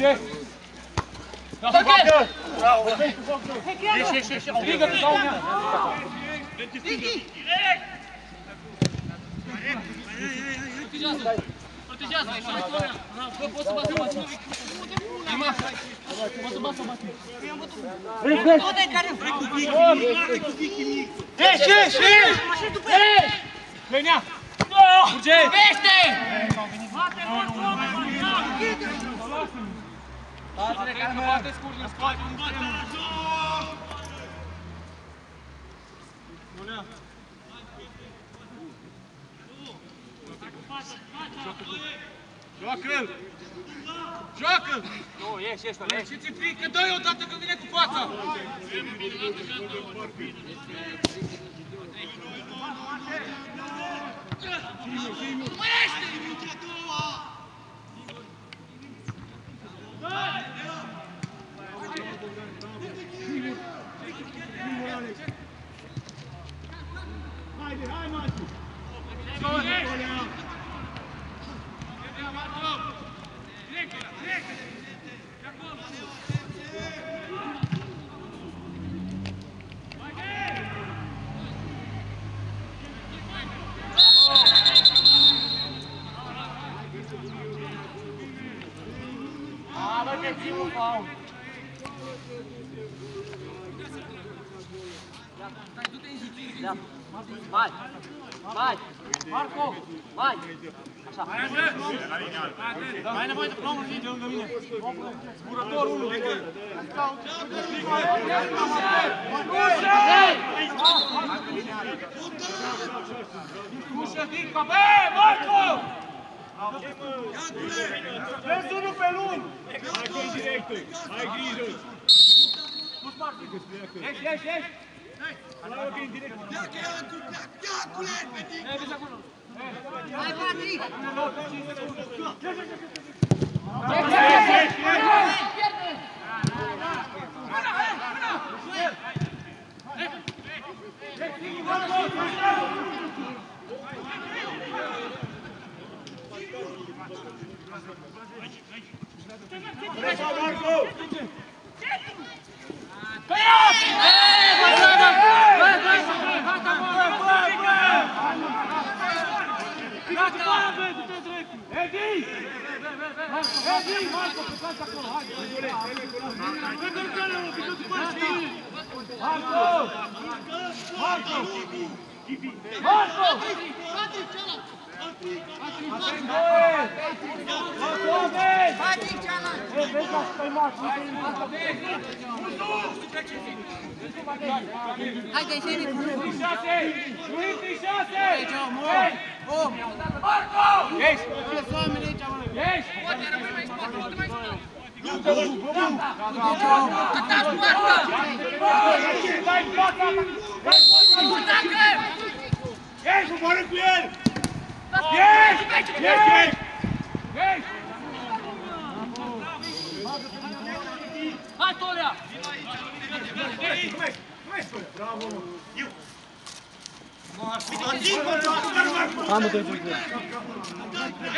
Uite! Lasă facă! Ieși, ieși, ieși! Strigă-te, dau mea! Protejează! Protejează! Bă, poți să bată mă! Prima! Poți să bată mă! Ieși, ieși, ieși! Ieși! Venea! Urge! Pește! Lasă-le, care mă bate scurt în spate! Joacă-l! Joacă-l! Nu, ieși, ieși, ieși! Și ți frică, dă-i odată că vine cu fața! Vai! Vai! Marco! Vai! Așa! Mai nevoie de plomul de lângă mine! Zburătorul unul! Ușă, Dinca, bă, Marco! Vezi unul pe lung! Hai cu directul! Hai grijă! Ieși, ieși, ieși! Hai, ok, în direct! Hai, Patrick! Edi! Marco, plecați acolo, hai! Marco! Marco! Marco! Atent, doi! Marco, vezi! Patrick, cealaltă! Vezi, vezi la spăimaș, nu Haide, ieși de Intri șase! Nu intri șase! Om! Ești! Ești! Dai în fața! Ești, coboară cu el! Ești! Ești! Ești! Hai, Tolea! Bine!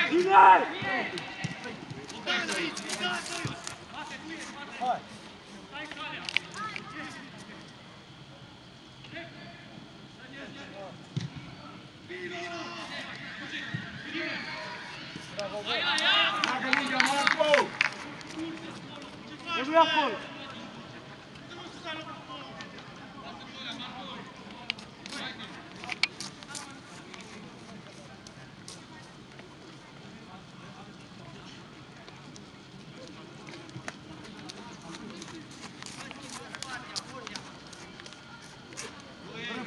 Dacă mingea, Marco! Trebuie acolo! Fără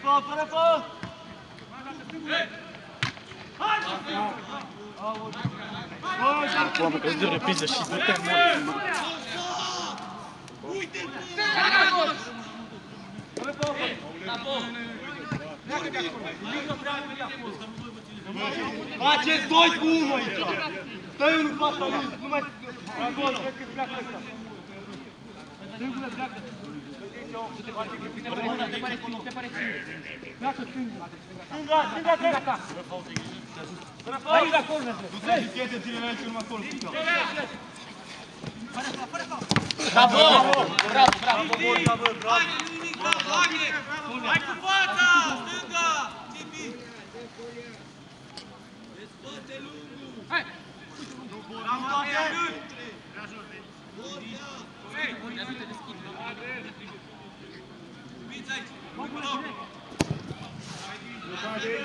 fault, fără fault! Mamă, că-ți dă repriză și dă-te mult. Faceți doi cu unul aici! Dă-i unul cu asta lui, nu mai... Acolo, cred că pleacă ăsta. Stângule, pleacă. Pleacă stângul. Stânga, stânga, stânga! Aici, acolo, merge. Du-te, du-te, ține la cel mai acolo. Bravo! Bravo, bravo! Borja, bă, bravo. Hai cu fața! Stânga! Tipi! Despărte lungul! Hai! Am toate. Fiți aici! Acolo! Pleacă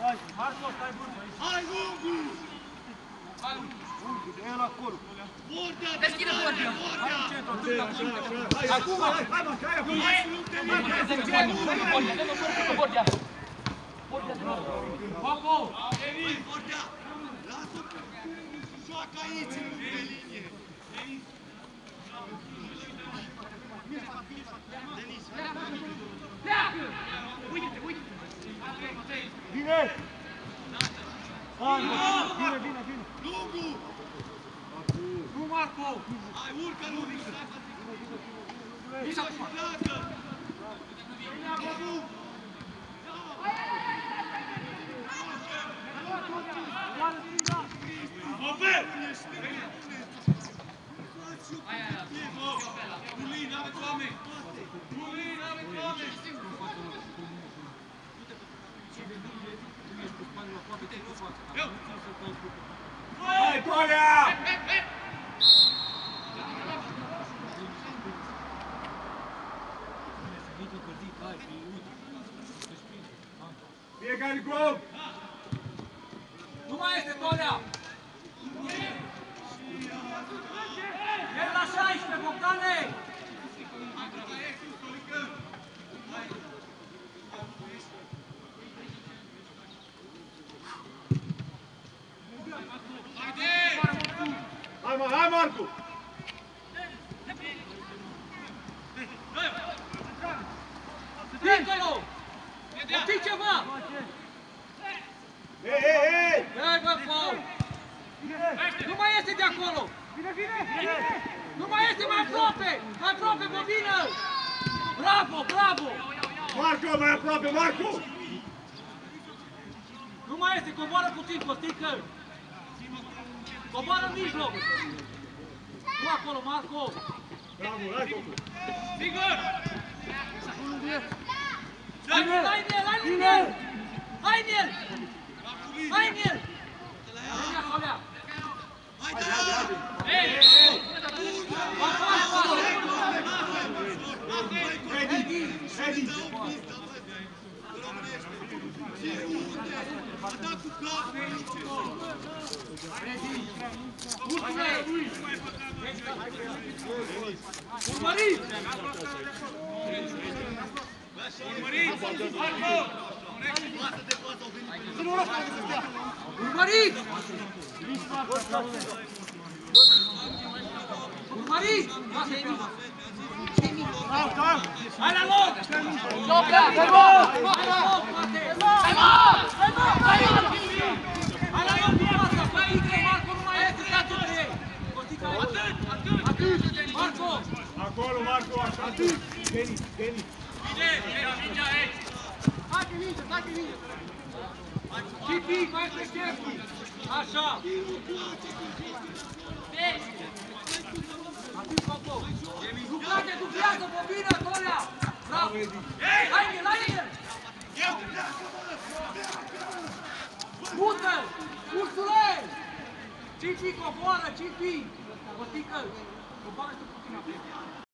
Hai, Marco, stai bun! Hai, lungul! El acolo! Bordea! Deschide Borgia! Acum! Hai, hai, mă, hai acum! Borgia, dă-l în Borgia! Borgia, Popo! Hai, Bordea! Lasă-o pe și joacă aici, nu pe linie! Denis! Denis! Pleacă! Uite-te, uite-te! Bine! Hai, bine, bine, bine! Lungul! Nu, Marco! Hai, urcă, lungul! Nici acum! Pleacă! Lungul! Ofer! Mulin, aveți oameni! Mulin, aveți oameni! Eu! Hai, Torea! Fiecare grup! Nu mai este Tolea! El la 16, Bogdane! Hai, mă, hai, Marcu! Dincolo! Știi ceva? Hei, hei, hei! Hai, bă, Paul! Nu mai este de acolo! Bine, bine! Nu mai este mai aproape! Mai aproape, Bobină! Bravo, bravo! Marco, mai aproape, Marco! Nu mai este, coboară puțin, Costică! Coboară în mijloc! Nu acolo, Marco! Bravo, hai, Cocu! Sigur! Hai în el, hai în el, hai în el! Hai în el! Hai în el! Ia, Solea! Hai, da! Ei! Ba, ba, ba! Edi! Edi! A dat cu cap! Urmăriți! Urmăriți! Marco! Față de față au venit! Urmăriți! Marin! Lasă pe ăla. Calm, calm. Hai la loc! Loc, Hai la loc, frate! Hai la loc cu fața! Costică, Marco, nu mai e cât între ei! Costică, atât! Atât! Atât! Marco! Acolo, Marco, așa. Veni, veni. Chipi, mai pe șeful! Așa! Atât, Coco! Lucrate, dublează, bobină, Colea! Bravo! Hai, el, hai, el! Mută-l! Ursule! Cipi, coboară, Cipi! Costică! Coboară-te puțin apoi.